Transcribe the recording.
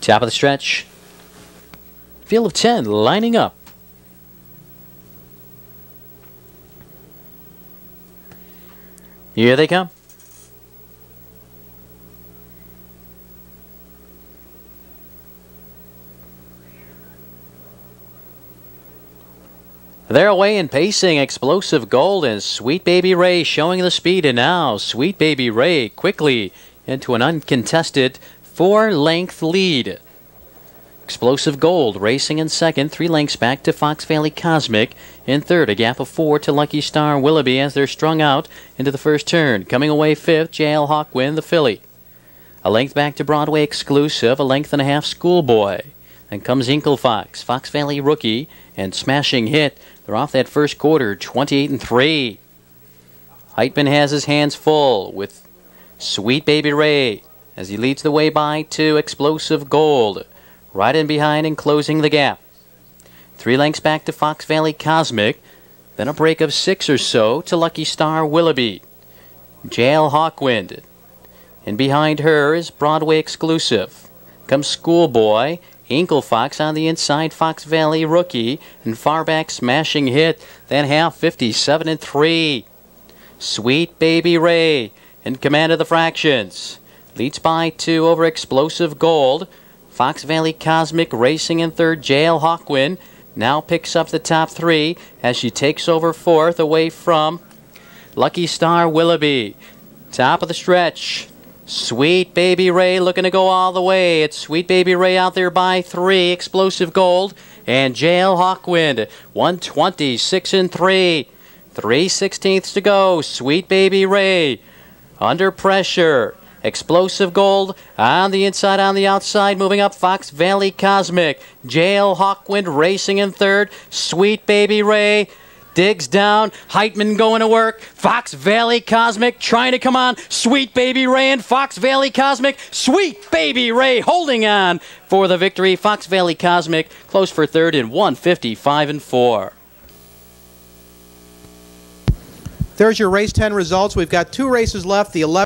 Top of the stretch. Field of 10 lining up. Here they come. They're away and pacing. Explosive Gold and Sweet Baby Ray showing the speed. And now Sweet Baby Ray quickly into an uncontested four length lead. Explosive Gold racing in second, three lengths back to Fox Valley Cosmic. In third, a gap of four to Lucky Star Willoughby as they're strung out into the first turn. Coming away fifth, JL Hawkwind, the filly. A length back to Broadway Exclusive, a length and a half Schoolboy. Then comes Inkle Fox, Fox Valley Rookie, and Smashing Hit. They're off that first quarter, 28 and 3. Hiteman has his hands full with Sweet Baby Ray as he leads the way by two Explosive Gold. Right in behind and closing the gap. Three lengths back to Fox Valley Cosmic. Then a break of six or so to Lucky Star Willoughby. JL Hawkwind. And behind her is Broadway Exclusive. Comes Schoolboy. Inkle Fox on the inside, Fox Valley Rookie. And far back smashing hit. Then half 57 and 3. Sweet Baby Ray in command of the fractions. Leads by two over Explosive Gold. Fox Valley Cosmic racing in third. JL Hawkwind now picks up the top three as she takes over fourth away from Lucky Star Willoughby. Top of the stretch. Sweet Baby Ray looking to go all the way. It's Sweet Baby Ray out there by three. Explosive Gold and JL Hawkwind. 126 and three. Three sixteenths to go. Sweet Baby Ray under pressure. Explosive Gold on the inside, on the outside, moving up Fox Valley Cosmic. JL Hawkwind racing in third. Sweet Baby Ray digs down. Hiteman going to work. Fox Valley Cosmic trying to come on. Sweet Baby Ray and Fox Valley Cosmic. Sweet Baby Ray holding on for the victory. Fox Valley Cosmic close for third in 155 and 4. There's your race 10 results. We've got two races left. The 11